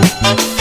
Música